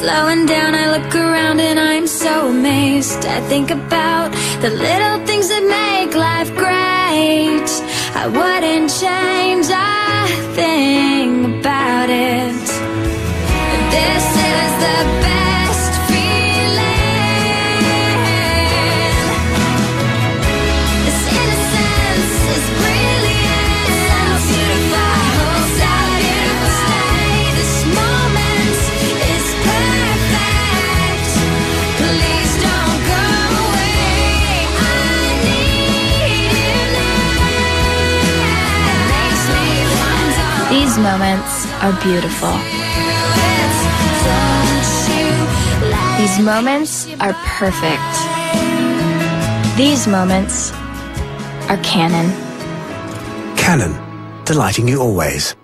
Slowing down, I look around and I'm so amazed. I think about the little things that make life great. I wouldn't change These moments are beautiful. These moments are perfect. These moments are canon. Canon, delighting you always.